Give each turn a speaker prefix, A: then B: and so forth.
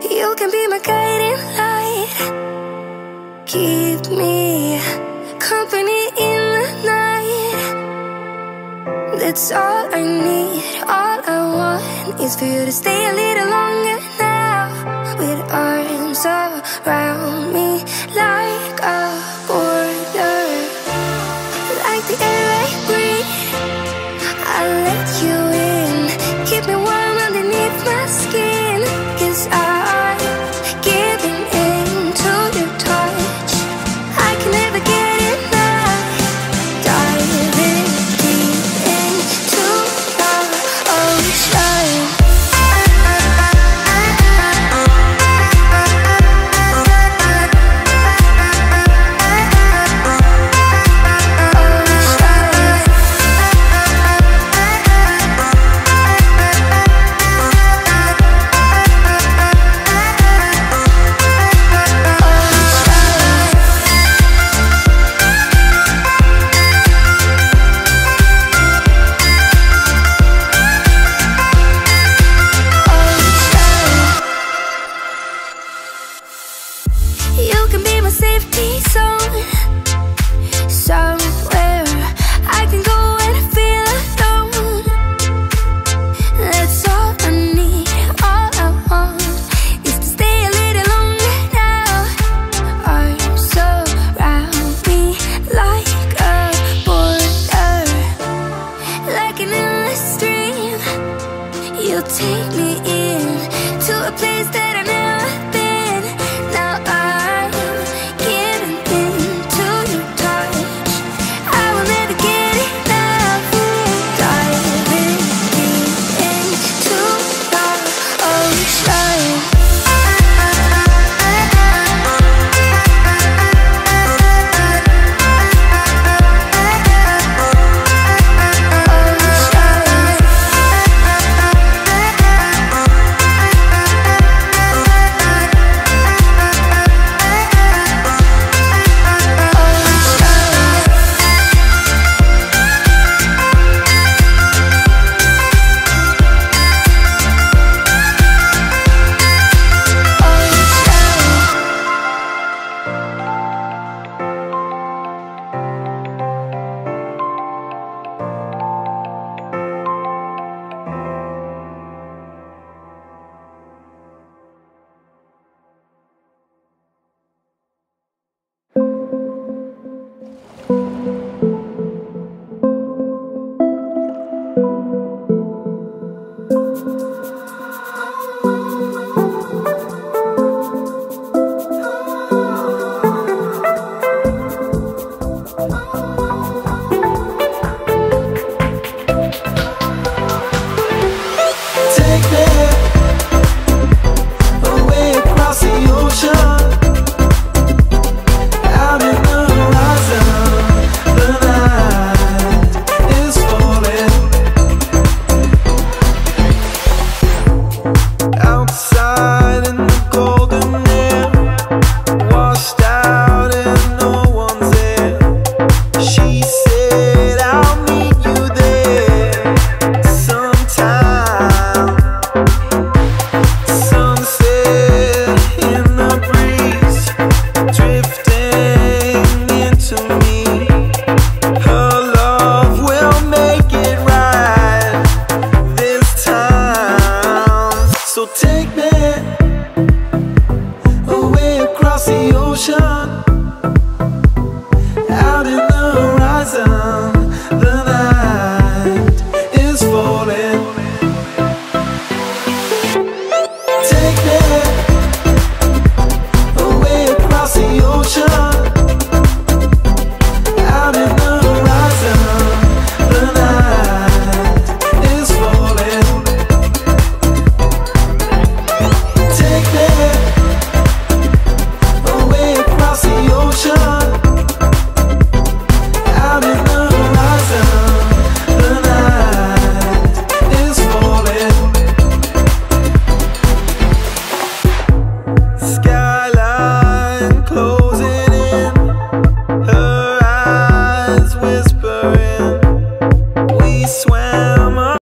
A: You can be my guiding light. Keep me company in the night. That's all I need, all I want Is for you to stay a little longer now. With arms around me like a border. Like the air I breathe I let you You take me in to a place that I So take me